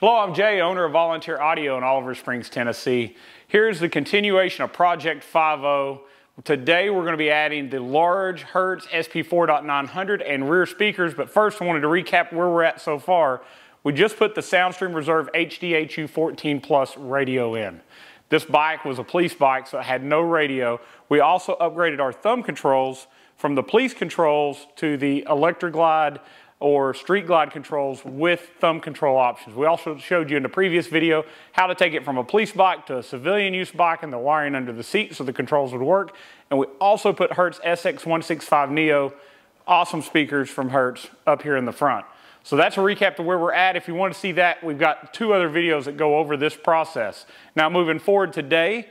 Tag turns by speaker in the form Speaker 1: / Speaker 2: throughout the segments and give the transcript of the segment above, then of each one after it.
Speaker 1: Hello, I'm Jay, owner of Volunteer Audio in Oliver Springs, Tennessee. Here's the continuation of Project 5.0. Today we're going to be adding the large Hertz SP4.900 and rear speakers, but first I wanted to recap where we're at so far. We just put the Soundstream Reserve HDHU 14 Plus radio in. This bike was a police bike, so it had no radio. We also upgraded our thumb controls from the police controls to the Electra Glide or street glide controls with thumb control options. We also showed you in the previous video how to take it from a police bike to a civilian use bike and the wiring under the seat so the controls would work. And we also put Hertz SX165 Neo, awesome speakers from Hertz up here in the front. So that's a recap to where we're at. If you want to see that, we've got two other videos that go over this process. Now moving forward today,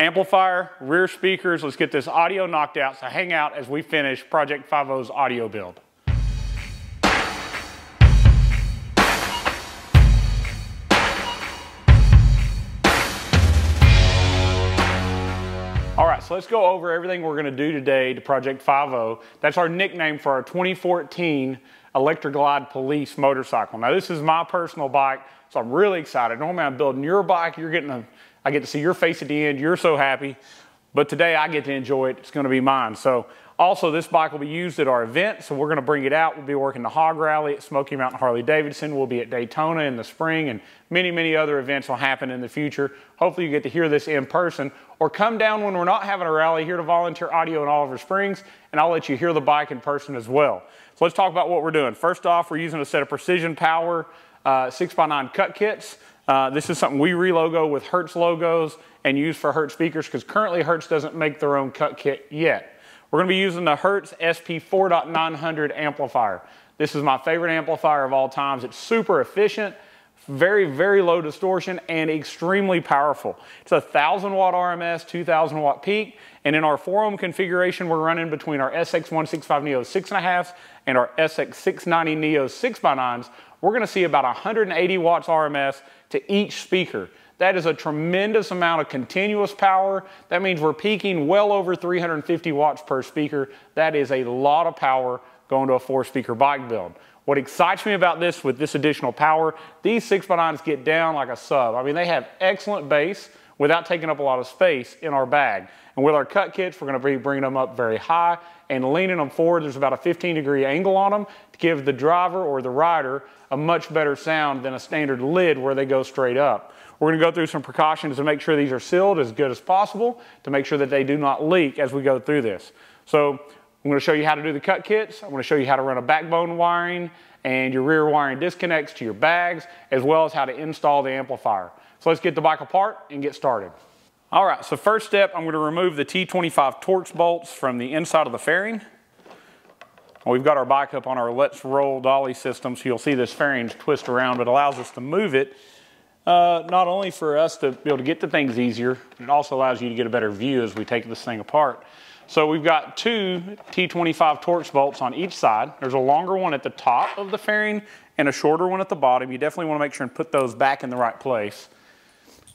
Speaker 1: amplifier, rear speakers, let's get this audio knocked out. So hang out as we finish Project 5.0's audio build. So let's go over everything we're gonna do today to Project 5.0. That's our nickname for our 2014 Electra Glide Police motorcycle. Now this is my personal bike, so I'm really excited. Normally I'm building your bike, you're getting a, I get to see your face at the end, you're so happy. But today I get to enjoy it, it's gonna be mine. So also, this bike will be used at our event, so we're going to bring it out. We'll be working the Hog Rally at Smoky Mountain Harley Davidson. We'll be at Daytona in the spring, and many, many other events will happen in the future. Hopefully, you get to hear this in person, or come down when we're not having a rally here to Volunteer Audio in Oliver Springs, and I'll let you hear the bike in person as well. So let's talk about what we're doing. First off, we're using a set of Precision Power uh, 6x9 cut kits. Uh, this is something we relogo with Hertz logos and use for Hertz speakers because currently Hertz doesn't make their own cut kit yet. We're gonna be using the Hertz SP 4.900 amplifier. This is my favorite amplifier of all times. It's super efficient, very, very low distortion, and extremely powerful. It's a 1,000 watt RMS, 2,000 watt peak, and in our 4 ohm configuration, we're running between our SX165 Neo 6.5 and our SX690 Neo 6x9s. We're gonna see about 180 watts RMS to each speaker. That is a tremendous amount of continuous power. That means we're peaking well over 350 watts per speaker. That is a lot of power going to a four speaker bike build. What excites me about this with this additional power, these 6x9s get down like a sub. I mean, they have excellent bass without taking up a lot of space in our bag. And with our cut kits, we're gonna be bringing them up very high and leaning them forward. There's about a 15 degree angle on them to give the driver or the rider a much better sound than a standard lid where they go straight up. We're gonna go through some precautions to make sure these are sealed as good as possible to make sure that they do not leak as we go through this. So I'm gonna show you how to do the cut kits. I'm gonna show you how to run a backbone wiring and your rear wiring disconnects to your bags, as well as how to install the amplifier. So let's get the bike apart and get started. All right, so first step, I'm gonna remove the T25 Torx bolts from the inside of the fairing. We've got our bike up on our Let's Roll dolly system, so you'll see this fairing's twist around, but allows us to move it uh, not only for us to be able to get to things easier, it also allows you to get a better view as we take this thing apart. So we've got two T25 Torx bolts on each side. There's a longer one at the top of the fairing and a shorter one at the bottom. You definitely want to make sure and put those back in the right place.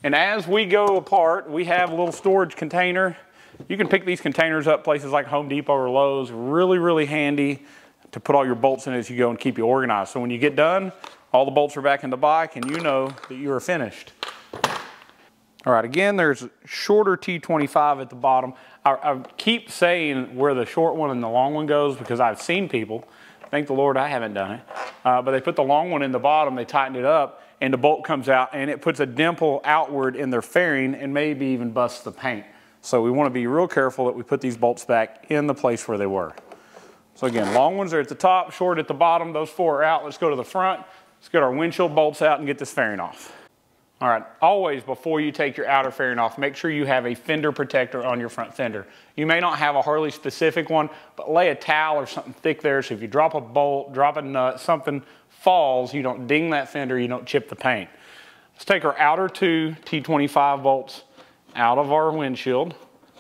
Speaker 1: And as we go apart, we have a little storage container. You can pick these containers up places like Home Depot or Lowe's. Really, really handy to put all your bolts in as you go and keep you organized. So when you get done, all the bolts are back in the bike and you know that you are finished. All right, again, there's a shorter T25 at the bottom. I, I, keep saying where the short one and the long one goes because I've seen people, thank the Lord I haven't done it, uh, but they put the long one in the bottom, they tighten it up, and the bolt comes out and it puts a dimple outward in their fairing and maybe even busts the paint. So we wanna be real careful that we put these bolts back in the place where they were. So again, long ones are at the top, short at the bottom, those four are out. Let's go to the front. Let's get our windshield bolts out and get this fairing off. All right, always before you take your outer fairing off, make sure you have a fender protector on your front fender. You may not have a Harley specific one, but lay a towel or something thick there so if you drop a bolt, drop a nut, something falls, you don't ding that fender, you don't chip the paint. Let's take our outer two T25 bolts out of our windshield.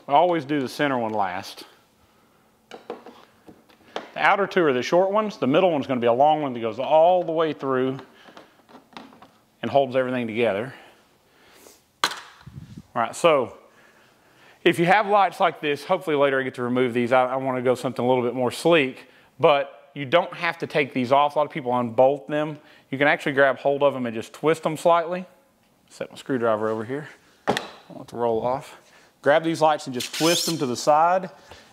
Speaker 1: We always do the center one last. The outer two are the short ones. The middle one's gonna be a long one that goes all the way through and holds everything together. All right, so if you have lights like this, hopefully later I get to remove these. I, I wanna go something a little bit more sleek, but you don't have to take these off. A lot of people unbolt them. You can actually grab hold of them and just twist them slightly. Set my screwdriver over here. I want to roll off. Grab these lights and just twist them to the side,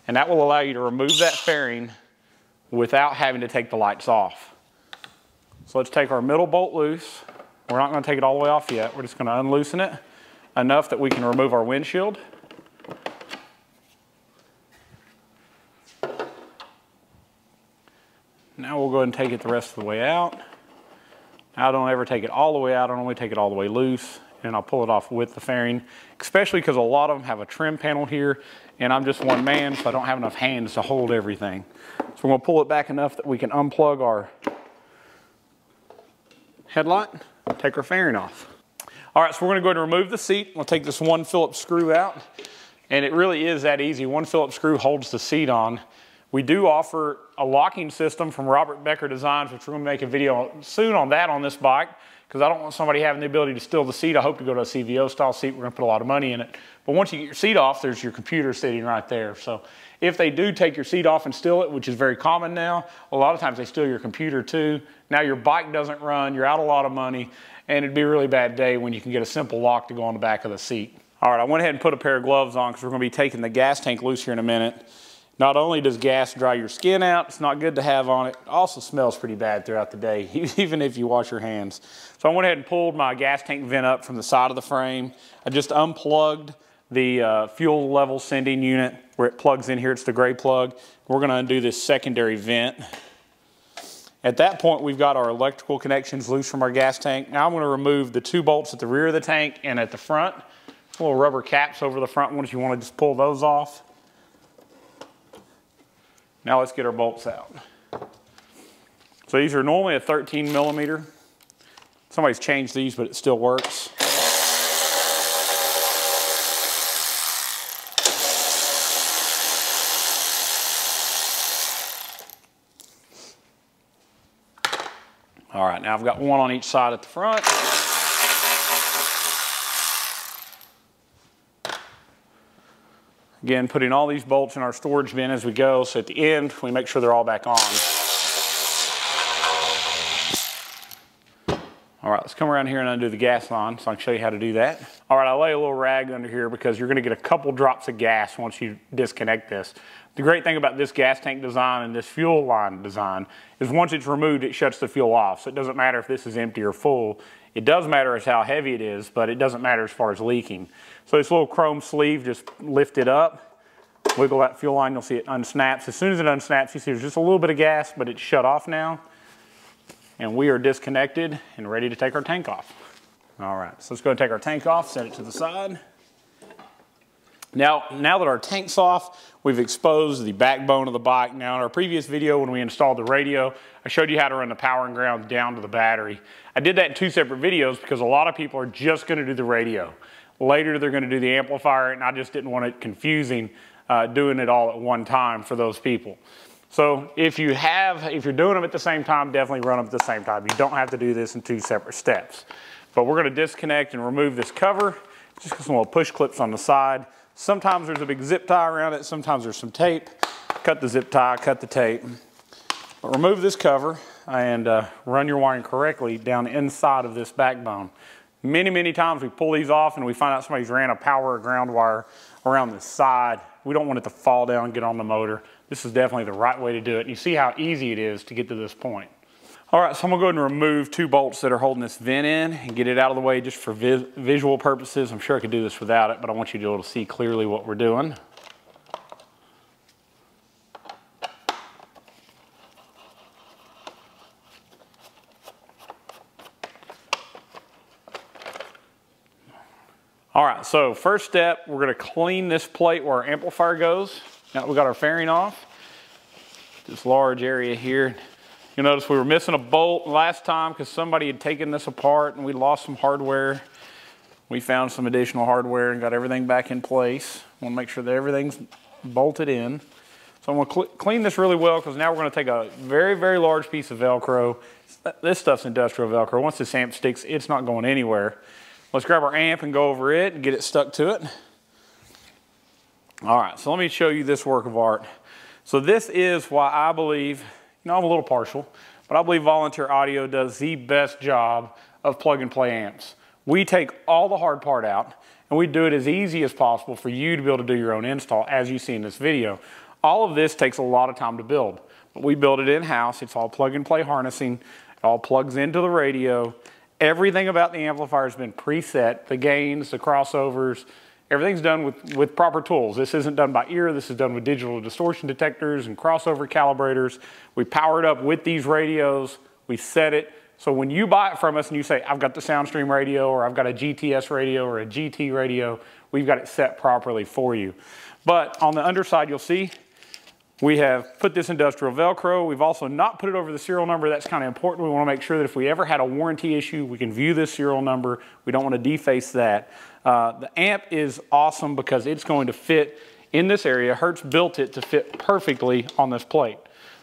Speaker 1: and that will allow you to remove that fairing without having to take the lights off. So let's take our middle bolt loose. We're not gonna take it all the way off yet. We're just gonna unloosen it enough that we can remove our windshield. Now we'll go ahead and take it the rest of the way out. I don't ever take it all the way out. I only take it all the way loose and I'll pull it off with the fairing, especially because a lot of them have a trim panel here and I'm just one man, so I don't have enough hands to hold everything. So we're gonna pull it back enough that we can unplug our headlight, take our fairing off. All right, so we're gonna go ahead and remove the seat. We'll take this one Phillips screw out, and it really is that easy. One Phillips screw holds the seat on. We do offer a locking system from Robert Becker Designs, which we're gonna make a video soon on that on this bike, because I don't want somebody having the ability to steal the seat. I hope to go to a CVO style seat. We're gonna put a lot of money in it. But once you get your seat off, there's your computer sitting right there. So if they do take your seat off and steal it, which is very common now, a lot of times they steal your computer too. Now your bike doesn't run, you're out a lot of money, and it'd be a really bad day when you can get a simple lock to go on the back of the seat. All right, I went ahead and put a pair of gloves on because we're gonna be taking the gas tank loose here in a minute. Not only does gas dry your skin out, it's not good to have on it, it also smells pretty bad throughout the day, even if you wash your hands. So I went ahead and pulled my gas tank vent up from the side of the frame. I just unplugged the uh, fuel level sending unit where it plugs in here. It's the gray plug. We're going to undo this secondary vent. At that point, we've got our electrical connections loose from our gas tank. Now I'm going to remove the two bolts at the rear of the tank and at the front. Little rubber caps over the front ones. You want to just pull those off. Now let's get our bolts out. So these are normally a 13 millimeter. Somebody's changed these, but it still works. All right, now I've got one on each side at the front. Again, putting all these bolts in our storage bin as we go, so at the end, we make sure they're all back on. All right, let's come around here and undo the gas line so I can show you how to do that. All right, I lay a little rag under here because you're gonna get a couple drops of gas once you disconnect this. The great thing about this gas tank design and this fuel line design is once it's removed, it shuts the fuel off. So it doesn't matter if this is empty or full. It does matter as how heavy it is, but it doesn't matter as far as leaking. So this little chrome sleeve, just lift it up, wiggle that fuel line, you'll see it unsnaps. As soon as it unsnaps, you see there's just a little bit of gas, but it's shut off now. And we are disconnected and ready to take our tank off. All right, so let's go and take our tank off, set it to the side. Now, now that our tank's off, we've exposed the backbone of the bike. Now, in our previous video, when we installed the radio, I showed you how to run the power and ground down to the battery. I did that in two separate videos because a lot of people are just gonna do the radio. Later, they're gonna do the amplifier, and I just didn't want it confusing uh, doing it all at one time for those people. So if you have, if you're doing them at the same time, definitely run them at the same time. You don't have to do this in two separate steps. But we're gonna disconnect and remove this cover, just some little push clips on the side. Sometimes there's a big zip tie around it, sometimes there's some tape. Cut the zip tie, cut the tape. But remove this cover and uh, run your wiring correctly down inside of this backbone. Many, many times we pull these off and we find out somebody's ran a power or ground wire around the side. We don't want it to fall down get on the motor. This is definitely the right way to do it. And you see how easy it is to get to this point. All right, so I'm gonna go ahead and remove two bolts that are holding this vent in and get it out of the way just for vis visual purposes. I'm sure I could do this without it, but I want you to be able to see clearly what we're doing. Right, so first step, we're gonna clean this plate where our amplifier goes. Now we got our fairing off, this large area here. You'll notice we were missing a bolt last time because somebody had taken this apart and we lost some hardware. We found some additional hardware and got everything back in place. Want to make sure that everything's bolted in. So I'm to cl clean this really well because now we're going to take a very, very large piece of Velcro. This stuff's industrial Velcro. Once this amp sticks, it's not going anywhere. Let's grab our amp and go over it and get it stuck to it. All right, so let me show you this work of art. So this is why I believe you know, I'm a little partial, but I believe Volunteer Audio does the best job of plug and play amps. We take all the hard part out and we do it as easy as possible for you to be able to do your own install as you see in this video. All of this takes a lot of time to build, but we build it in-house. It's all plug and play harnessing. It all plugs into the radio. Everything about the amplifier has been preset, the gains, the crossovers, everything's done with, with proper tools. This isn't done by ear, this is done with digital distortion detectors and crossover calibrators. We power it up with these radios, we set it, so when you buy it from us and you say, I've got the Soundstream radio or I've got a GTS radio or a GT radio, we've got it set properly for you. But on the underside, you'll see we have put this industrial Velcro. We've also not put it over the serial number. That's kind of important. We want to make sure that if we ever had a warranty issue, we can view this serial number. We don't want to deface that. Uh, the amp is awesome because it's going to fit in this area. Hertz built it to fit perfectly on this plate.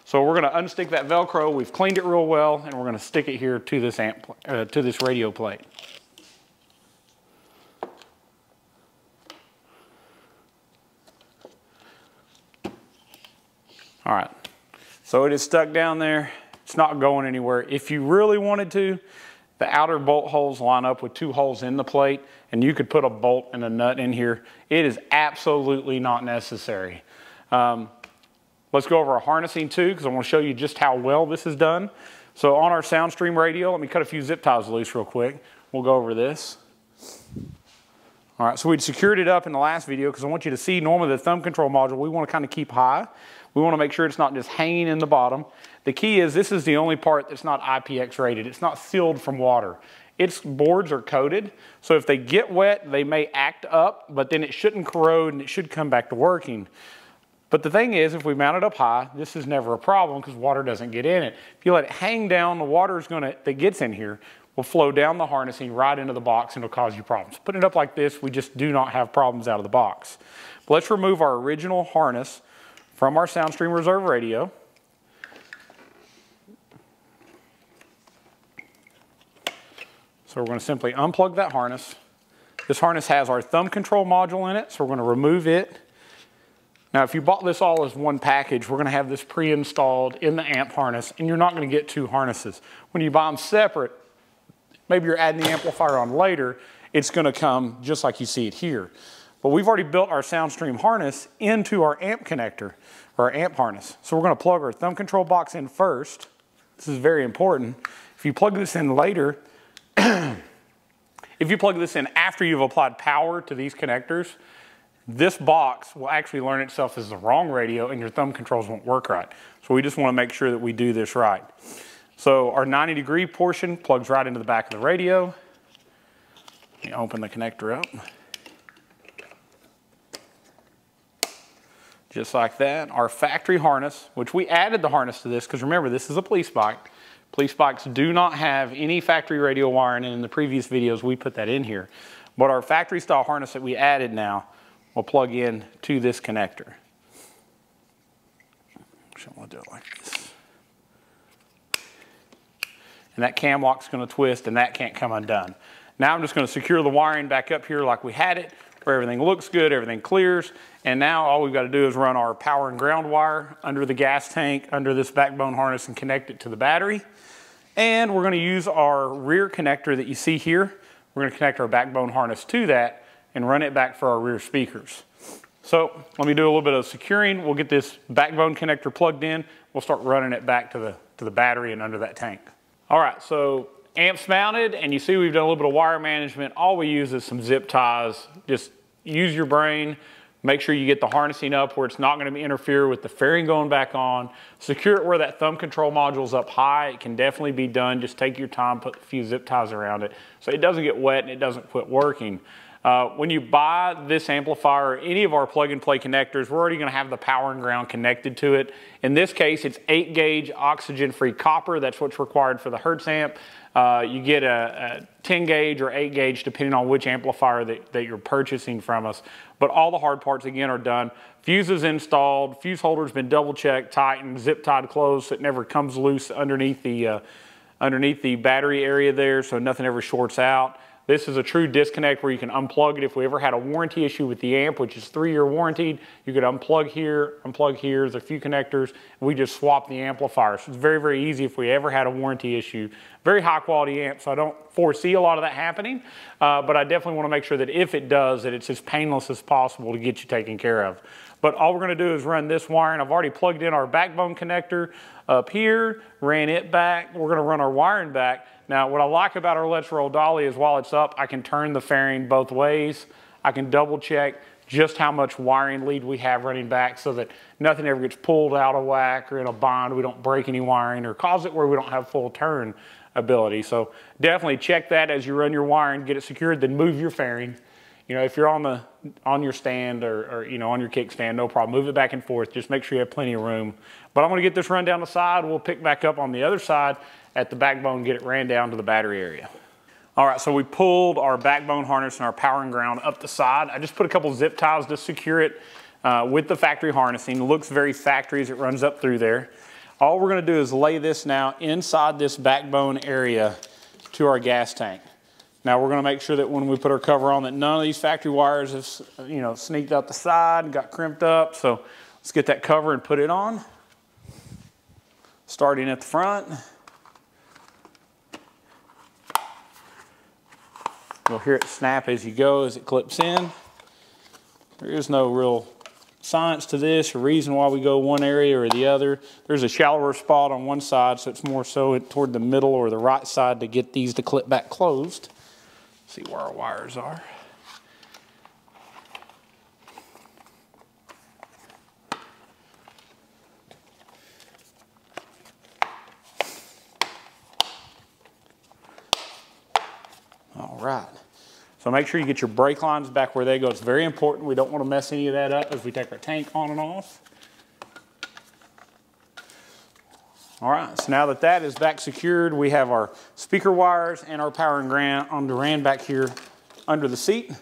Speaker 1: So we're gonna unstick that Velcro. We've cleaned it real well, and we're gonna stick it here to this amp, uh, to this radio plate. All right, so it is stuck down there. It's not going anywhere. If you really wanted to, the outer bolt holes line up with two holes in the plate, and you could put a bolt and a nut in here. It is absolutely not necessary. Um, Let's go over our harnessing too, because I want to show you just how well this is done. So on our SoundStream radio, let me cut a few zip ties loose real quick. We'll go over this. All right, so we'd secured it up in the last video because I want you to see normally the thumb control module we want to kind of keep high. We want to make sure it's not just hanging in the bottom. The key is this is the only part that's not IPX rated. It's not sealed from water. Its boards are coated, so if they get wet, they may act up, but then it shouldn't corrode and it should come back to working. But the thing is, if we mount it up high, this is never a problem because water doesn't get in it. If you let it hang down, the water is gonna, that gets in here will flow down the harnessing right into the box and it'll cause you problems. Putting it up like this, we just do not have problems out of the box. But let's remove our original harness from our SoundStream Reserve radio. So we're going to simply unplug that harness. This harness has our thumb control module in it, so we're going to remove it now, if you bought this all as one package, we're gonna have this pre-installed in the amp harness, and you're not gonna get two harnesses. When you buy them separate, maybe you're adding the amplifier on later, it's gonna come just like you see it here. But we've already built our SoundStream harness into our amp connector, or our amp harness. So we're gonna plug our thumb control box in first. This is very important. If you plug this in later, if you plug this in after you've applied power to these connectors, this box will actually learn itself as the wrong radio and your thumb controls won't work right. So we just want to make sure that we do this right. So our 90 degree portion plugs right into the back of the radio. Me open the connector up. Just like that. Our factory harness, which we added the harness to this because remember this is a police bike. Police bikes do not have any factory radio wiring and in the previous videos we put that in here. But our factory style harness that we added now will plug in to this connector. So I'm do it like this. And that cam lock's going to twist and that can't come undone. Now I'm just going to secure the wiring back up here like we had it, where everything looks good, everything clears. And now all we've got to do is run our power and ground wire under the gas tank, under this backbone harness and connect it to the battery. And we're going to use our rear connector that you see here. We're going to connect our backbone harness to that and run it back for our rear speakers. So let me do a little bit of securing. We'll get this backbone connector plugged in. We'll start running it back to the, to the battery and under that tank. All right, so amps mounted, and you see we've done a little bit of wire management. All we use is some zip ties. Just use your brain. Make sure you get the harnessing up where it's not gonna interfere with the fairing going back on. Secure it where that thumb control module is up high. It can definitely be done. Just take your time, put a few zip ties around it so it doesn't get wet and it doesn't quit working. Uh, when you buy this amplifier or any of our plug and play connectors, we're already gonna have the power and ground connected to it. In this case, it's eight gauge oxygen free copper. That's what's required for the Hertz amp. Uh, you get a, a, 10 gauge or 8 gauge depending on which amplifier that, that, you're purchasing from us. But all the hard parts again are done. Fuses installed, fuse holder's been double checked, tightened, zip tied closed so it never comes loose underneath the, uh, underneath the battery area there so nothing ever shorts out. This is a true disconnect where you can unplug it. If we ever had a warranty issue with the amp, which is three-year warranted, you could unplug here, unplug here. There's a few connectors. And we just swap the amplifier. So it's very, very easy if we ever had a warranty issue. Very high quality amp, so I don't foresee a lot of that happening. Uh, but I definitely want to make sure that if it does, that it's as painless as possible to get you taken care of. But all we're going to do is run this wiring. I've already plugged in our backbone connector up here, ran it back. We're going to run our wiring back. Now, what I like about our Let's Roll Dolly is while it's up, I can turn the fairing both ways. I can double check just how much wiring lead we have running back so that nothing ever gets pulled out of whack or in a bond. We don't break any wiring or cause it where we don't have full turn ability. So definitely check that as you run your wiring, get it secured, then move your fairing. You know, if you're on the on your stand or, or, you know on your kickstand, no problem. Move it back and forth. Just make sure you have plenty of room. But I'm going to get this run down the side. We'll pick back up on the other side at the backbone, get it ran down to the battery area. All right, so we pulled our backbone harness and our power and ground up the side. I just put a couple zip ties to secure it uh, with the factory harnessing. It looks very factory as it runs up through there. All we're gonna do is lay this now inside this backbone area to our gas tank. Now we're gonna make sure that when we put our cover on that none of these factory wires have you know, sneaked out the side, and got crimped up. So let's get that cover and put it on. Starting at the front. You'll hear it snap as you go as it clips in. There is no real science to this or reason why we go one area or the other. There's a shallower spot on one side, so it's more so toward the middle or the right side to get these to clip back closed. See where our wires are. All right. So make sure you get your brake lines back where they go. It's very important. We don't want to mess any of that up as we take our tank on and off. All right, so now that that is back secured, we have our speaker wires and our power and ground on the ran back here under the seat.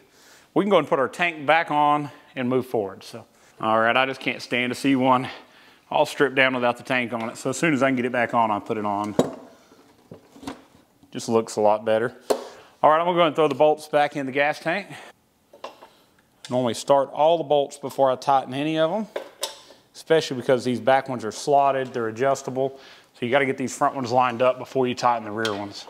Speaker 1: We can go and put our tank back on and move forward. So, all right, I just can't stand to see one all stripped down without the tank on it. So as soon as I can get it back on, I put it on. Just looks a lot better. All right, I'm gonna go and throw the bolts back in the gas tank. Normally start all the bolts before I tighten any of them, especially because these back ones are slotted, they're adjustable. So you gotta get these front ones lined up before you tighten the rear ones.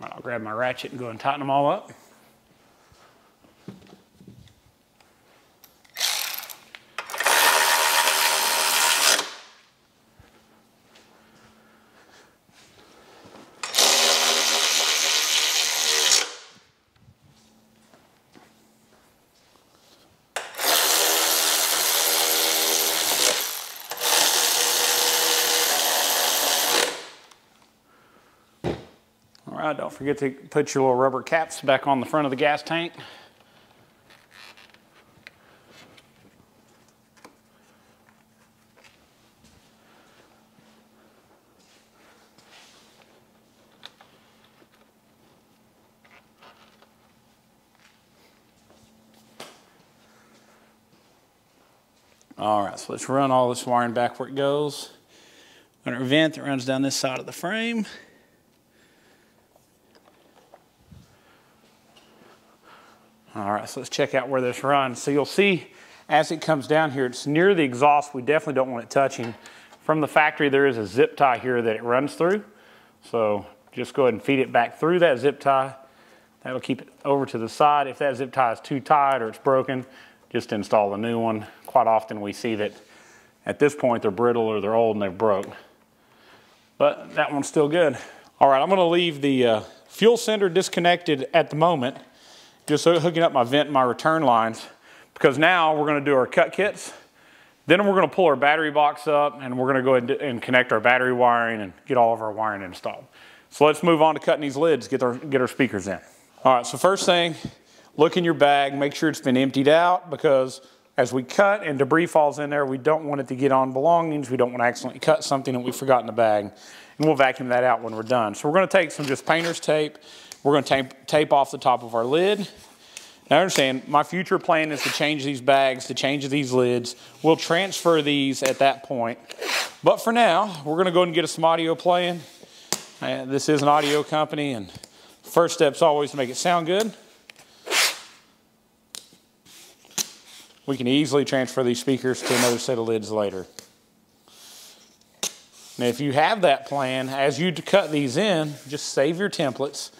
Speaker 1: I'll grab my ratchet and go and tighten them all up. Don't forget to put your little rubber caps back on the front of the gas tank. All right, so let's run all this wiring back where it goes. Got our vent that runs down this side of the frame. So let's check out where this runs. So you'll see as it comes down here, it's near the exhaust. We definitely don't want it touching. From the factory, there is a zip tie here that it runs through. So just go ahead and feed it back through that zip tie. That'll keep it over to the side. If that zip tie is too tight or it's broken, just install a new one. Quite often we see that at this point they're brittle or they're old and they've broke. But that one's still good. All right, I'm gonna leave the uh, fuel sender disconnected at the moment just hooking up my vent and my return lines because now we're going to do our cut kits. Then we're going to pull our battery box up and we're going to go ahead and connect our battery wiring and get all of our wiring installed. So let's move on to cutting these lids, get our, get our speakers in. All right, so first thing, look in your bag, make sure it's been emptied out because as we cut and debris falls in there, we don't want it to get on belongings. We don't want to accidentally cut something that we forgot in the bag. And we'll vacuum that out when we're done. So we're going to take some just painter's tape we're going to tape, tape off the top of our lid. Now understand, my future plan is to change these bags, to change these lids. We'll transfer these at that point. But for now, we're gonna go ahead and get some audio playing. This is an audio company and first step's always to make it sound good. We can easily transfer these speakers to another set of lids later. Now if you have that plan, as you cut these in, just save your templates.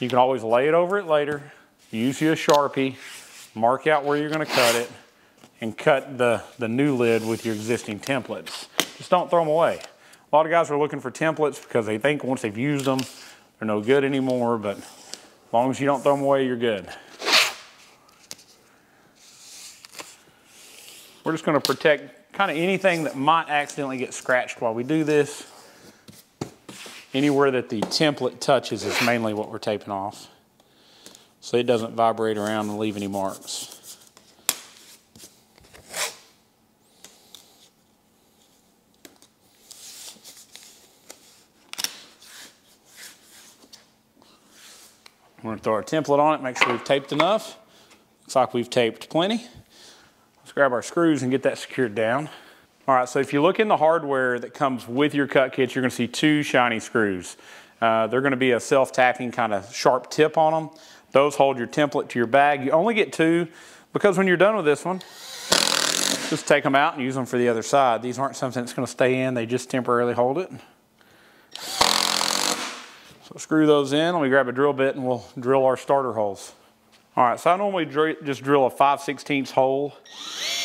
Speaker 1: You can always lay it over it later, use you a Sharpie, mark out where you're gonna cut it, and cut the, the new lid with your existing templates. Just don't throw them away. A lot of guys are looking for templates because they think once they've used them, they're no good anymore, but as long as you don't throw them away, you're good. We're just gonna protect kind of anything that might accidentally get scratched while we do this. Anywhere that the template touches is mainly what we're taping off. So it doesn't vibrate around and leave any marks. We're gonna throw our template on it, make sure we've taped enough. Looks like we've taped plenty. Let's grab our screws and get that secured down. All right, so if you look in the hardware that comes with your cut kits, you're gonna see two shiny screws. Uh, they're gonna be a self-tapping kind of sharp tip on them. Those hold your template to your bag. You only get two because when you're done with this one, just take them out and use them for the other side. These aren't something that's gonna stay in, they just temporarily hold it. So screw those in. Let me grab a drill bit and we'll drill our starter holes. All right, so I normally dr just drill a 5 16 hole.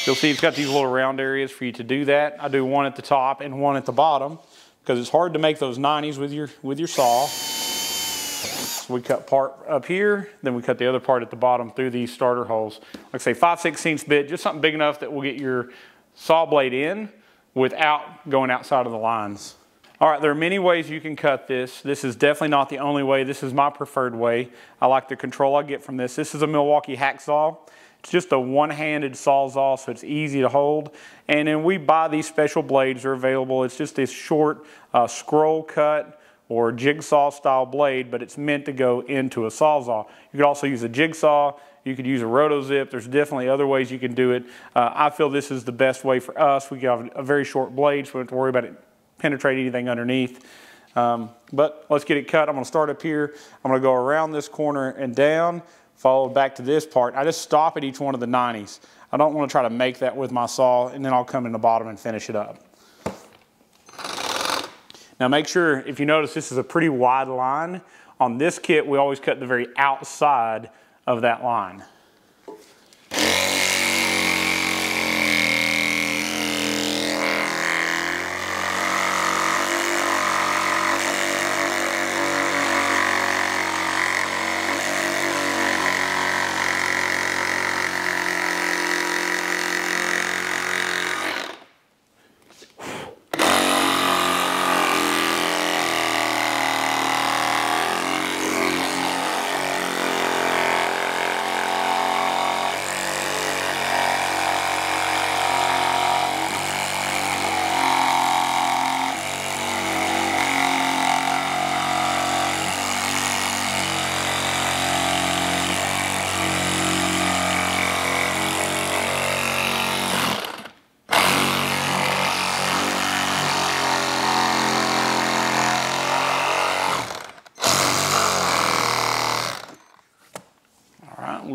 Speaker 1: You'll see it's got these little round areas for you to do that. I do one at the top and one at the bottom because it's hard to make those 90s with your, with your saw. So we cut part up here, then we cut the other part at the bottom through these starter holes. Like I say, 5 16 bit, just something big enough that will get your saw blade in without going outside of the lines. All right, there are many ways you can cut this. This is definitely not the only way. This is my preferred way. I like the control I get from this. This is a Milwaukee Hackzall. It's just a one-handed sawzall, so it's easy to hold. And then we buy these special blades. They're available. It's just this short uh, scroll cut or jigsaw style blade, but it's meant to go into a sawzall. You could also use a jigsaw. You could use a rotozip. There's definitely other ways you can do it. Uh, I feel this is the best way for us. We have a very short blade, so we don't have to worry about it penetrate anything underneath. Um, but let's get it cut. I'm gonna start up here. I'm gonna go around this corner and down, followed back to this part. I just stop at each one of the 90s. I don't wanna try to make that with my saw and then I'll come in the bottom and finish it up. Now make sure, if you notice, this is a pretty wide line. On this kit, we always cut the very outside of that line.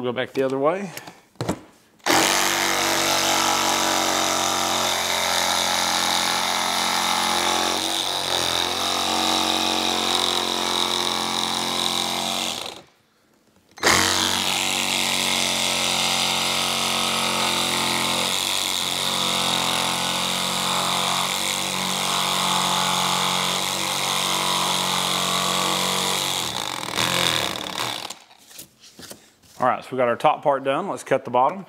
Speaker 1: We'll go back the other way. All right, so we got our top part done. Let's cut the bottom.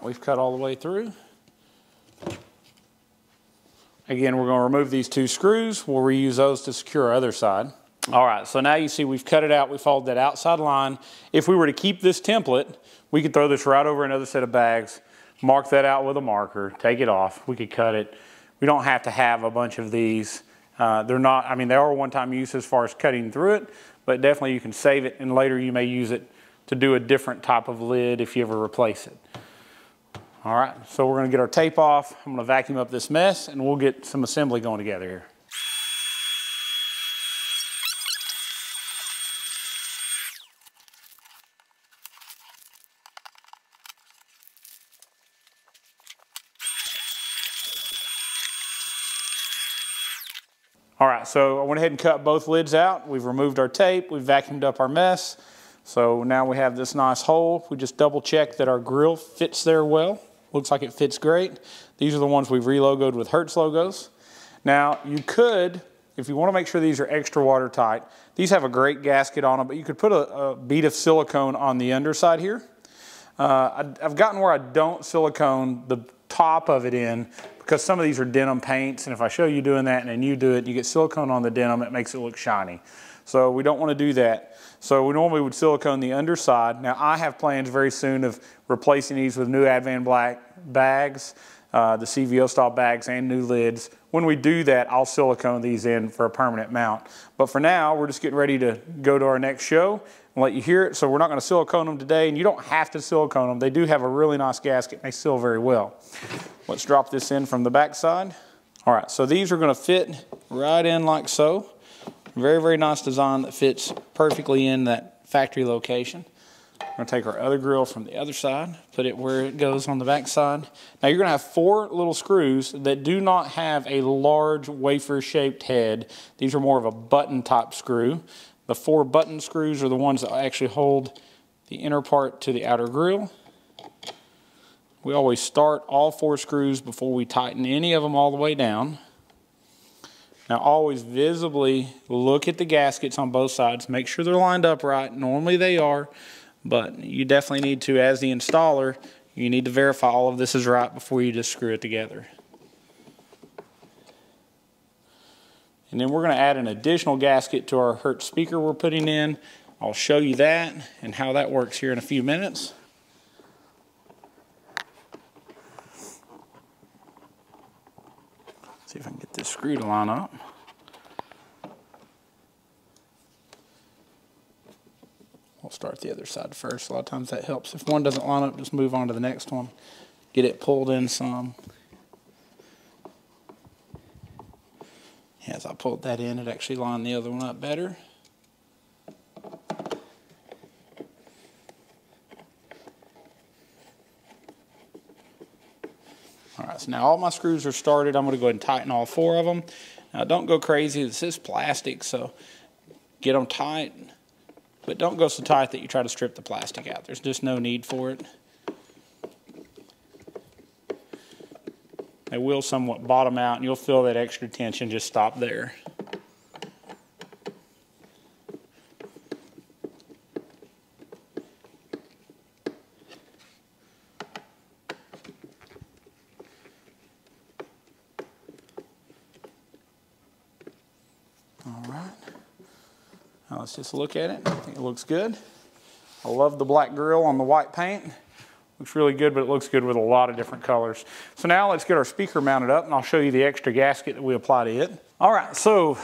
Speaker 1: Right, we've cut all the way through. Again, we're gonna remove these two screws. We'll reuse those to secure our other side. All right, so now you see we've cut it out. We followed that outside line. If we were to keep this template, we could throw this right over another set of bags, mark that out with a marker, take it off. We could cut it. We don't have to have a bunch of these. Uh, they're not, I mean, they are one-time use as far as cutting through it, but definitely you can save it and later you may use it to do a different type of lid if you ever replace it. All right, so we're gonna get our tape off. I'm gonna vacuum up this mess and we'll get some assembly going together here. All right, so I went ahead and cut both lids out. We've removed our tape, we've vacuumed up our mess. So now we have this nice hole. We just double check that our grill fits there well. Looks like it fits great. These are the ones we've relogoed with Hertz logos. Now you could, if you wanna make sure these are extra watertight, these have a great gasket on them, but you could put a, a bead of silicone on the underside here. Uh, I, I've gotten where I don't silicone the top of it in because some of these are denim paints and if I show you doing that and then you do it, you get silicone on the denim, it makes it look shiny. So we don't want to do that. So we normally would silicone the underside. Now I have plans very soon of replacing these with new Advanblack bags, uh, the CVO style bags and new lids. When we do that, I'll silicone these in for a permanent mount. But for now, we're just getting ready to go to our next show and let you hear it. So we're not going to silicone them today, and you don't have to silicone them. They do have a really nice gasket, and they seal very well. Let's drop this in from the back side. All right, so these are going to fit right in like so. Very, very nice design that fits perfectly in that factory location. We're gonna take our other grill from the other side, put it where it goes on the back side. Now you're gonna have four little screws that do not have a large wafer shaped head. These are more of a button type screw. The four button screws are the ones that actually hold the inner part to the outer grill. We always start all four screws before we tighten any of them all the way down. Now always visibly look at the gaskets on both sides. Make sure they're lined up right. Normally they are. But you definitely need to, as the installer, you need to verify all of this is right before you just screw it together. And then we're going to add an additional gasket to our Hertz speaker we're putting in. I'll show you that and how that works here in a few minutes. See if I can get this screw to line up. We'll start the other side first. A lot of times that helps. If one doesn't line up, just move on to the next one. Get it pulled in some. As I pulled that in, it actually lined the other one up better. All right, so now all my screws are started. I'm going to go ahead and tighten all four of them. Now don't go crazy. This is plastic, so get them tight but don't go so tight that you try to strip the plastic out. There's just no need for it. They will somewhat bottom out and you'll feel that extra tension just stop there. Look at it. I think it looks good. I love the black grill on the white paint. Looks really good, but it looks good with a lot of different colors. So now let's get our speaker mounted up and I'll show you the extra gasket that we apply to it. All right, so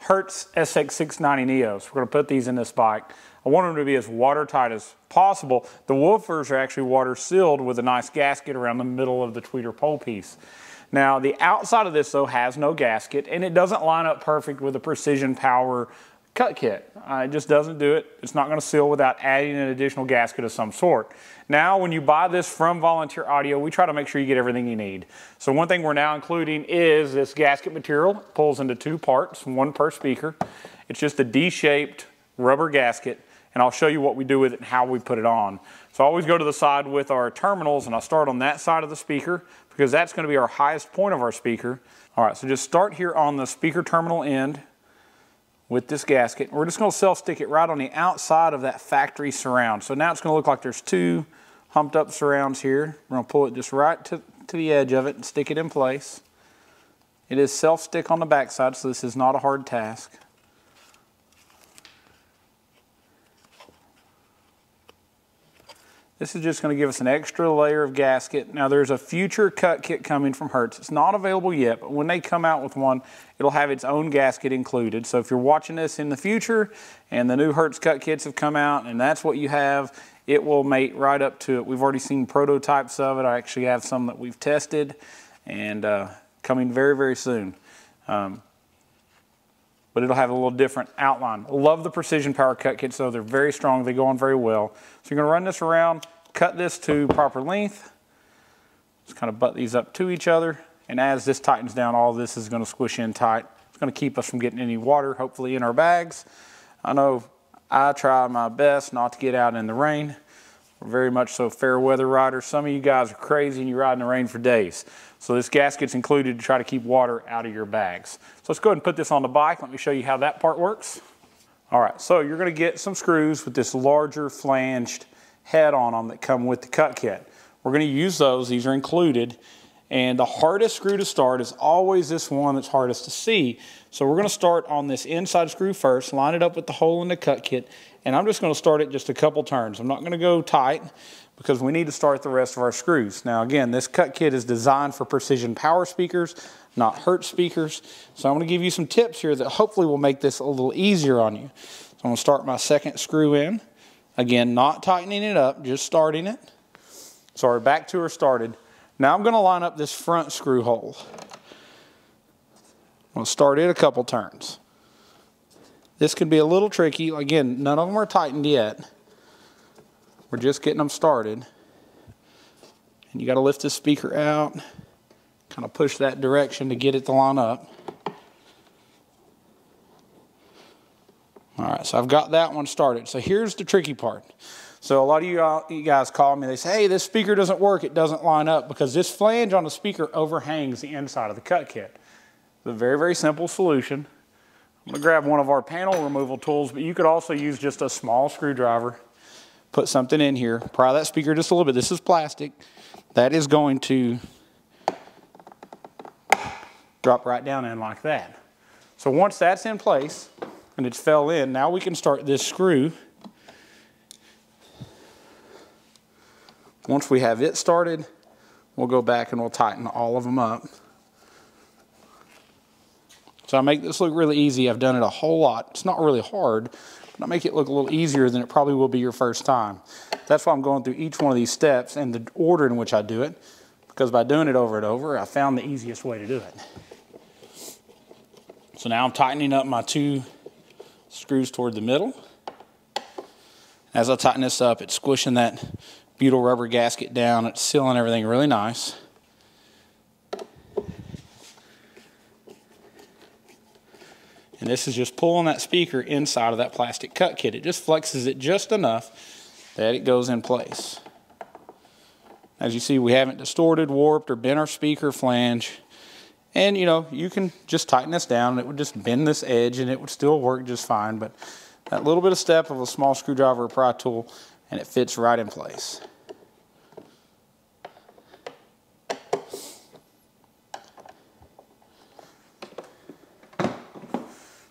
Speaker 1: Hertz SX690 Neos. We're gonna put these in this bike. I want them to be as watertight as possible. The woofers are actually water sealed with a nice gasket around the middle of the tweeter pole piece. Now the outside of this though has no gasket and it doesn't line up perfect with the Precision Power cut kit. Uh, it just doesn't do it. It's not going to seal without adding an additional gasket of some sort. Now, when you buy this from Volunteer Audio, we try to make sure you get everything you need. So one thing we're now including is this gasket material. It pulls into two parts, one per speaker. It's just a D-shaped rubber gasket, and I'll show you what we do with it and how we put it on. So I always go to the side with our terminals, and I start on that side of the speaker because that's going to be our highest point of our speaker. All right, so just start here on the speaker terminal end with this gasket. We're just gonna self-stick it right on the outside of that factory surround. So now it's gonna look like there's two humped up surrounds here. We're gonna pull it just right to, to the edge of it and stick it in place. It is self-stick on the backside, so this is not a hard task. This is just going to give us an extra layer of gasket. Now there's a future cut kit coming from Hertz. It's not available yet, but when they come out with one, it'll have its own gasket included. So if you're watching this in the future and the new Hertz cut kits have come out and that's what you have, it will mate right up to it. We've already seen prototypes of it. I actually have some that we've tested and uh, coming very, very soon. Um, but it'll have a little different outline. Love the Precision Power cut kits though. They're very strong. They go on very well. So you're gonna run this around, cut this to proper length. Just kind of butt these up to each other. And as this tightens down, all this is gonna squish in tight. It's gonna keep us from getting any water, hopefully in our bags. I know I try my best not to get out in the rain. We're very much so fair weather riders. Some of you guys are crazy and you ride in the rain for days. So this gasket's included to try to keep water out of your bags. So let's go ahead and put this on the bike. Let me show you how that part works. All right, so you're gonna get some screws with this larger flanged head on them that come with the cut kit. We're gonna use those, these are included. And the hardest screw to start is always this one that's hardest to see. So we're gonna start on this inside screw first, line it up with the hole in the cut kit, and I'm just gonna start it just a couple turns. I'm not gonna go tight because we need to start the rest of our screws. Now again, this cut kit is designed for precision power speakers, not Hertz speakers. So I'm gonna give you some tips here that hopefully will make this a little easier on you. So I'm gonna start my second screw in. Again, not tightening it up, just starting it. So we're back to her started. Now I'm gonna line up this front screw hole. I'm gonna start it a couple turns. This can be a little tricky. Again, none of them are tightened yet. We're just getting them started. And you got to lift the speaker out, kind of push that direction to get it to line up. All right, so I've got that one started. So here's the tricky part. So a lot of you, uh, you guys call me, they say, hey, this speaker doesn't work, it doesn't line up, because this flange on the speaker overhangs the inside of the cut kit. It's a very, very simple solution. I'm gonna grab one of our panel removal tools, but you could also use just a small screwdriver put something in here, pry that speaker just a little bit. This is plastic. That is going to drop right down in like that. So once that's in place and it's fell in, now we can start this screw. Once we have it started, we'll go back and we'll tighten all of them up. So I make this look really easy. I've done it a whole lot. It's not really hard, but I make it look a little easier than it probably will be your first time. That's why I'm going through each one of these steps and the order in which I do it, because by doing it over and over, I found the easiest way to do it. So now I'm tightening up my two screws toward the middle. As I tighten this up, it's squishing that butyl rubber gasket down. It's sealing everything really nice. And this is just pulling that speaker inside of that plastic cut kit. It just flexes it just enough that it goes in place. As you see, we haven't distorted, warped, or bent our speaker flange. And you know, you can just tighten this down and it would just bend this edge and it would still work just fine. But that little bit of step of a small screwdriver or pry tool and it fits right in place.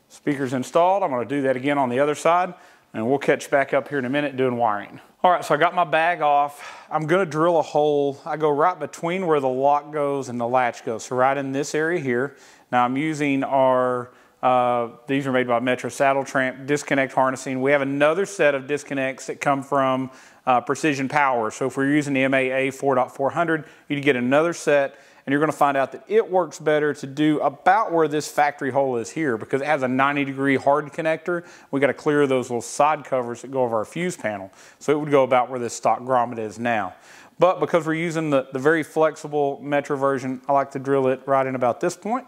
Speaker 1: Speaker's installed. I'm gonna do that again on the other side and we'll catch back up here in a minute doing wiring. All right, so I got my bag off. I'm gonna drill a hole. I go right between where the lock goes and the latch goes. So right in this area here. Now I'm using our, uh, these are made by Metra Saddle Tramp disconnect harnessing. We have another set of disconnects that come from uh, Precision Power. So if we're using the MAA 4.400, you'd get another set and you're gonna find out that it works better to do about where this factory hole is here because it has a 90 degree hard connector. We gotta clear those little side covers that go over our fuse panel. So it would go about where this stock grommet is now. But because we're using the, the very flexible Metra version, I like to drill it right in about this point.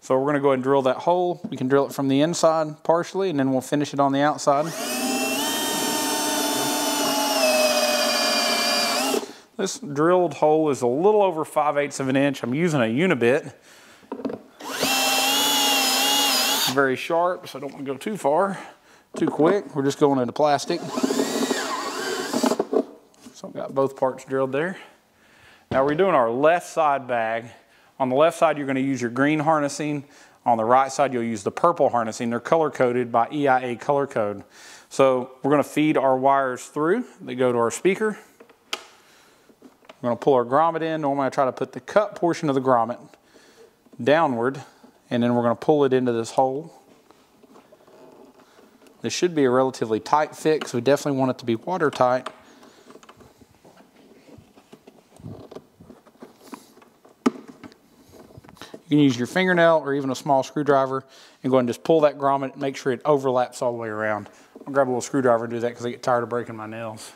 Speaker 1: So we're gonna go ahead and drill that hole. We can drill it from the inside partially and then we'll finish it on the outside. This drilled hole is a little over 5 eighths of an inch. I'm using a Unibit. Very sharp, so I don't want to go too far, too quick. We're just going into plastic. So I've got both parts drilled there. Now we're doing our left side bag. On the left side, you're gonna use your green harnessing. On the right side, you'll use the purple harnessing. They're color coded by EIA color code. So we're gonna feed our wires through. They go to our speaker. We're gonna pull our grommet in. Normally I try to put the cut portion of the grommet downward, and then we're gonna pull it into this hole. This should be a relatively tight fix. We definitely want it to be watertight. You can use your fingernail or even a small screwdriver and go and just pull that grommet, make sure it overlaps all the way around. I'll grab a little screwdriver and do that because I get tired of breaking my nails.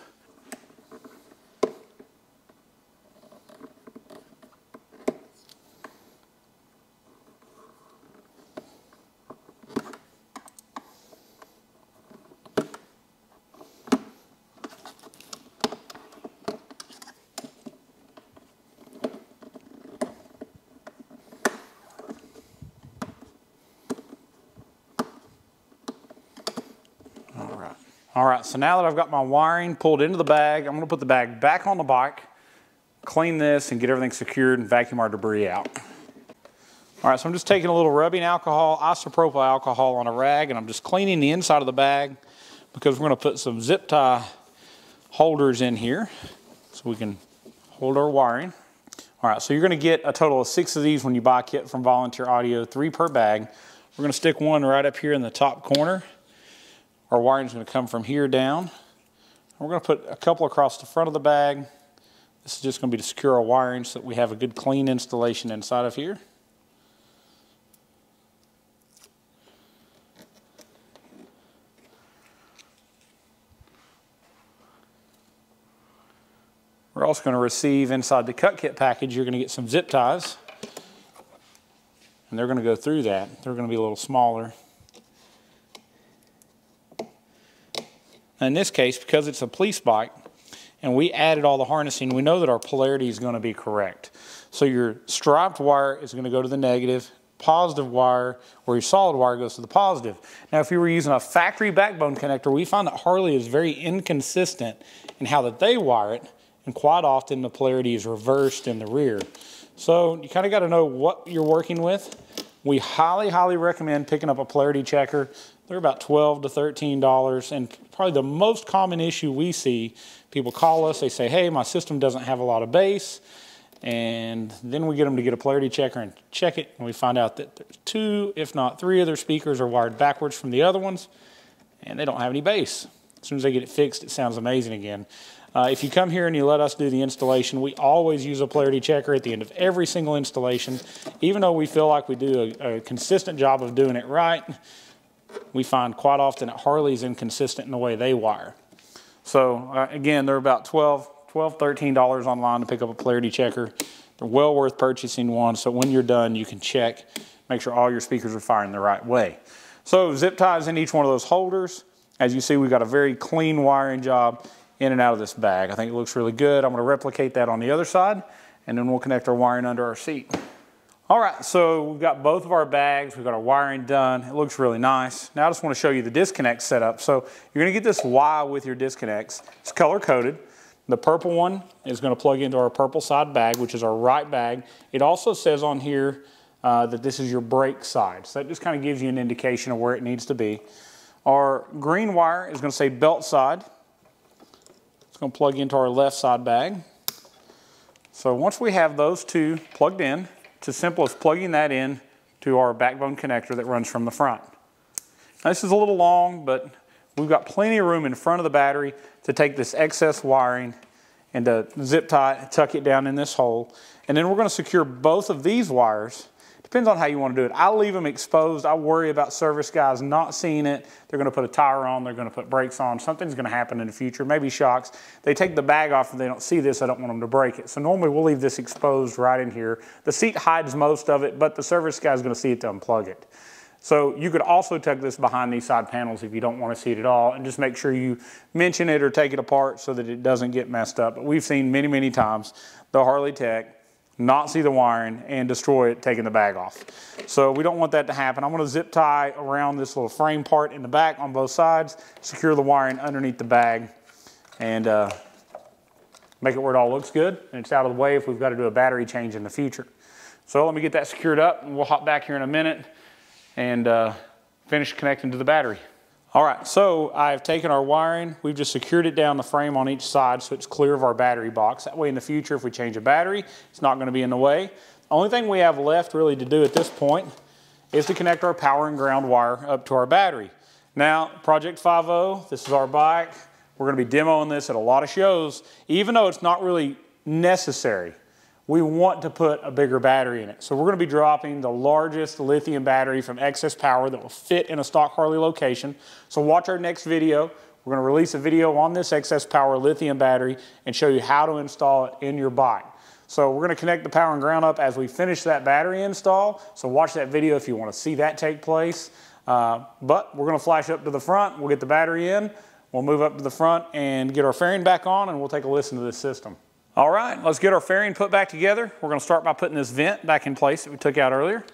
Speaker 1: So now that I've got my wiring pulled into the bag, I'm gonna put the bag back on the bike, clean this and get everything secured and vacuum our debris out. All right, so I'm just taking a little rubbing alcohol, isopropyl alcohol on a rag, and I'm just cleaning the inside of the bag because we're gonna put some zip tie holders in here so we can hold our wiring. All right, so you're gonna get a total of six of these when you buy a kit from Volunteer Audio, three per bag. We're gonna stick one right up here in the top corner our wiring is going to come from here down. We're going to put a couple across the front of the bag. This is just going to be to secure our wiring so that we have a good clean installation inside of here. We're also going to receive inside the cut kit package, you're going to get some zip ties. And they're going to go through that. They're going to be a little smaller. In this case, because it's a police bike and we added all the harnessing, we know that our polarity is going to be correct. So your striped wire is going to go to the negative, positive wire, or your solid wire goes to the positive. Now, if you were using a factory backbone connector, we find that Harley is very inconsistent in how that they wire it, and quite often the polarity is reversed in the rear. So you kind of got to know what you're working with. We highly, highly recommend picking up a polarity checker. They're about 12 to $13 and probably the most common issue we see, people call us, they say, hey, my system doesn't have a lot of bass. And then we get them to get a polarity checker and check it, and we find out that two, if not three of their speakers are wired backwards from the other ones, and they don't have any bass. As soon as they get it fixed, it sounds amazing again. Uh, if you come here and you let us do the installation, we always use a polarity checker at the end of every single installation. Even though we feel like we do a, a consistent job of doing it right, we find quite often that Harley's inconsistent in the way they wire. So uh, again, they're about 12, 12, $13 online to pick up a polarity checker. They're well worth purchasing one, so when you're done, you can check, make sure all your speakers are firing the right way. So zip ties in each one of those holders. As you see, we've got a very clean wiring job in and out of this bag. I think it looks really good. I'm gonna replicate that on the other side and then we'll connect our wiring under our seat. All right, so we've got both of our bags. We've got our wiring done. It looks really nice. Now I just wanna show you the disconnect setup. So you're gonna get this Y with your disconnects. It's color coded. The purple one is gonna plug into our purple side bag, which is our right bag. It also says on here uh, that this is your brake side. So that just kind of gives you an indication of where it needs to be. Our green wire is gonna say belt side It's going to plug into our left side bag. So once we have those two plugged in, it's as simple as plugging that in to our backbone connector that runs from the front. Now this is a little long, but we've got plenty of room in front of the battery to take this excess wiring and to zip tie, tuck it down in this hole. And then we're going to secure both of these wires Depends on how you want to do it. I leave them exposed. I worry about service guys not seeing it. They're going to put a tire on. They're going to put brakes on. Something's going to happen in the future, maybe shocks. They take the bag off and they don't see this. I don't want them to break it. So normally we'll leave this exposed right in here. The seat hides most of it, but the service guy is going to see it to unplug it. So you could also tuck this behind these side panels if you don't want to see it at all and just make sure you mention it or take it apart so that it doesn't get messed up. But we've seen many, many times the Harley Tech not see the wiring, and destroy it, taking the bag off. So we don't want that to happen. I'm gonna zip tie around this little frame part in the back on both sides, secure the wiring underneath the bag, and uh, make it where it all looks good and it's out of the way if we've got to do a battery change in the future. So let me get that secured up and we'll hop back here in a minute and uh, finish connecting to the battery. All right, so I've taken our wiring, we've just secured it down the frame on each side so it's clear of our battery box. That way in the future, if we change a battery, it's not gonna be in the way. The only thing we have left really to do at this point is to connect our power and ground wire up to our battery. Now, Project 5.0, this is our bike. We're gonna be demoing this at a lot of shows, even though it's not really necessary we want to put a bigger battery in it. So we're going to be dropping the largest lithium battery from XS Power that will fit in a stock Harley location. So watch our next video. We're going to release a video on this XS Power lithium battery and show you how to install it in your bike. So we're going to connect the power and ground up as we finish that battery install. So watch that video if you want to see that take place. Uh, but we're going to flash up to the front. We'll get the battery in. We'll move up to the front and get our fairing back on and we'll take a listen to this system. All right, let's get our fairing put back together. We're gonna start by putting this vent back in place that we took out earlier.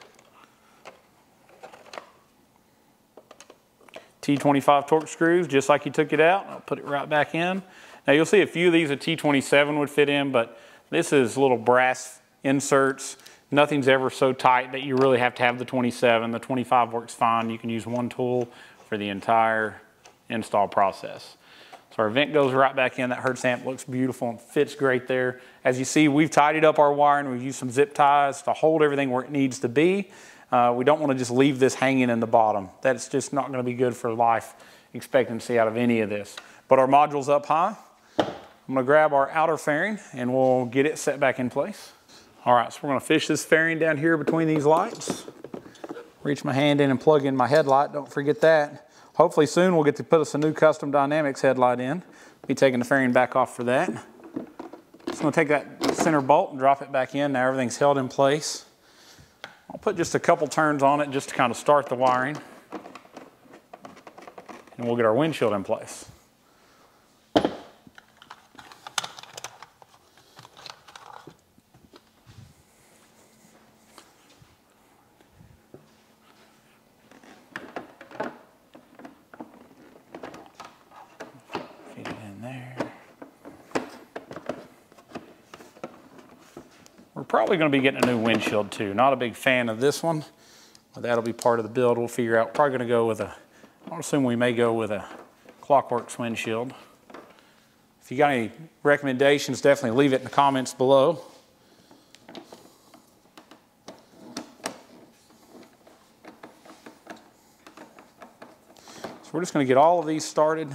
Speaker 1: T25 Torx screws, just like you took it out. I'll put it right back in. Now you'll see a few of these a T27 would fit in, but this is little brass inserts. Nothing's ever so tight that you really have to have the 27. The 25 works fine. You can use one tool for the entire install process. So our vent goes right back in. That Hertz amp looks beautiful and fits great there. As you see, we've tidied up our wire and we've used some zip ties to hold everything where it needs to be. Uh, we don't want to just leave this hanging in the bottom. That's just not going to be good for life expectancy out of any of this. But our module's up high. I'm going to grab our outer fairing and we'll get it set back in place. All right, so we're going to fish this fairing down here between these lights. Reach my hand in and plug in my headlight. Don't forget that. Hopefully soon we'll get to put us a new custom dynamics headlight in. Be taking the fairing back off for that. Just gonna take that center bolt and drop it back in. Now everything's held in place. I'll put just a couple turns on it just to kind of start the wiring. And we'll get our windshield in place. Probably going to be getting a new windshield too. Not a big fan of this one, but that'll be part of the build. We'll figure out. Probably going to go with a, I'll assume we may go with a Klock Werks windshield. If you got any recommendations, definitely leave it in the comments below. So we're just going to get all of these started.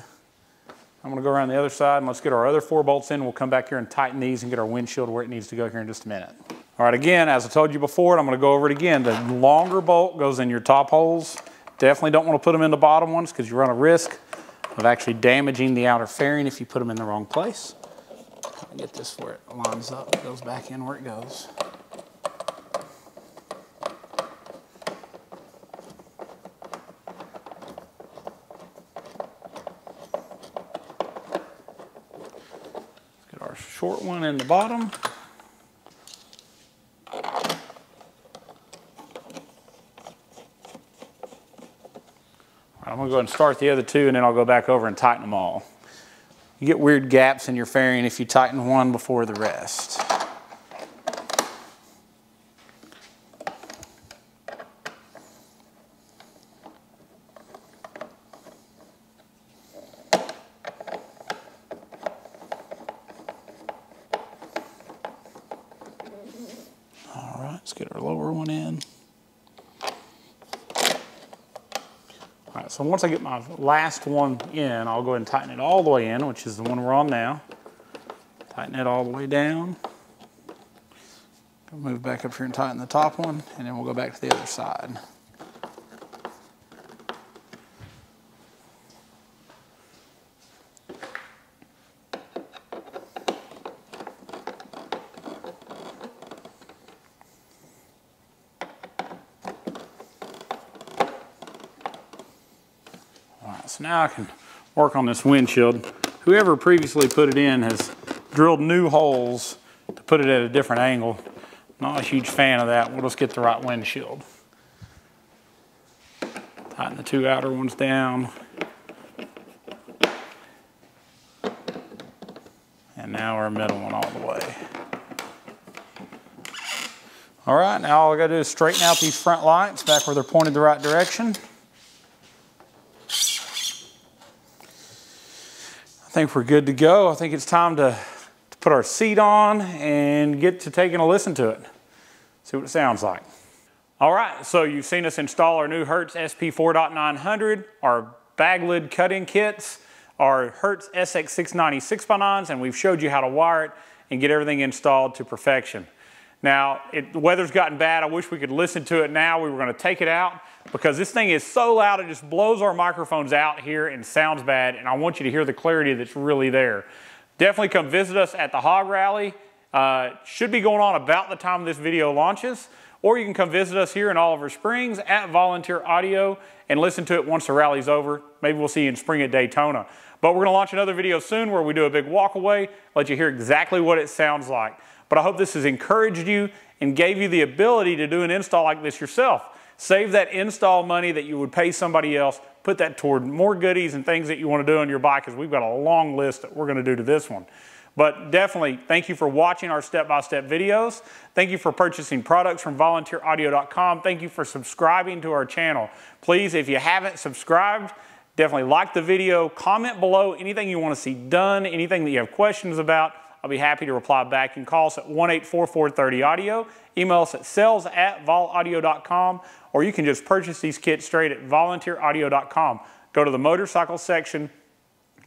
Speaker 1: I'm going to go around the other side and let's get our other four bolts in. We'll come back here and tighten these and get our windshield where it needs to go here in just a minute. All right, again, as I told you before, I'm going to go over it again. The longer bolt goes in your top holes. Definitely don't want to put them in the bottom ones because you run a risk of actually damaging the outer fairing if you put them in the wrong place. Get this where it lines up, goes back in where it goes. Get our short one in the bottom. I'm gonna go and start the other two and then I'll go back over and tighten them all. You get weird gaps in your fairing if you tighten one before the rest. So once I get my last one in, I'll go ahead and tighten it all the way in, which is the one we're on now. Tighten it all the way down. Move back up here and tighten the top one, and then we'll go back to the other side. So now I can work on this windshield. Whoever previously put it in has drilled new holes to put it at a different angle. Not a huge fan of that. We'll just get the right windshield. Tighten the two outer ones down. And now our middle one all the way. All right, now all I gotta do is straighten out these front lights back where they're pointed the right direction. Think we're good to go. I think it's time to, to put our seat on and get to taking a listen to it. See what it sounds like. All right, so you've seen us install our new Hertz SP 4.900, our bag lid cut-in kits, our Hertz SX690 6x9s, and we've showed you how to wire it and get everything installed to perfection. Now, it, the weather's gotten bad. I wish we could listen to it now. We were going to take it out because this thing is so loud it just blows our microphones out here and sounds bad, and I want you to hear the clarity that's really there. Definitely come visit us at the Hog Rally. Uh, should be going on about the time this video launches, or you can come visit us here in Oliver Springs at Volunteer Audio and listen to it once the rally's over. Maybe we'll see you in spring at Daytona. But we're going to launch another video soon where we do a big walk away, let you hear exactly what it sounds like. But I hope this has encouraged you and gave you the ability to do an install like this yourself. Save that install money that you would pay somebody else, put that toward more goodies and things that you want to do on your bike because we've got a long list that we're going to do to this one. But definitely, thank you for watching our step-by-step -step videos. Thank you for purchasing products from volunteeraudio.com. Thank you for subscribing to our channel. Please, if you haven't subscribed, definitely like the video, comment below anything you want to see done, anything that you have questions about. I'll be happy to reply back. You can call us at 1-844-30-AUDIO, email us at sales at volaudio.com, or you can just purchase these kits straight at volunteeraudio.com. Go to the motorcycle section,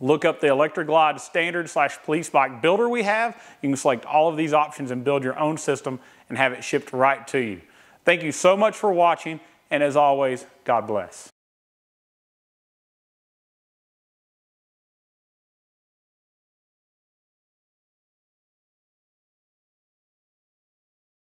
Speaker 1: look up the Electra Glide standard slash police bike builder we have. You can select all of these options and build your own system and have it shipped right to you. Thank you so much for watching, and as always, God bless.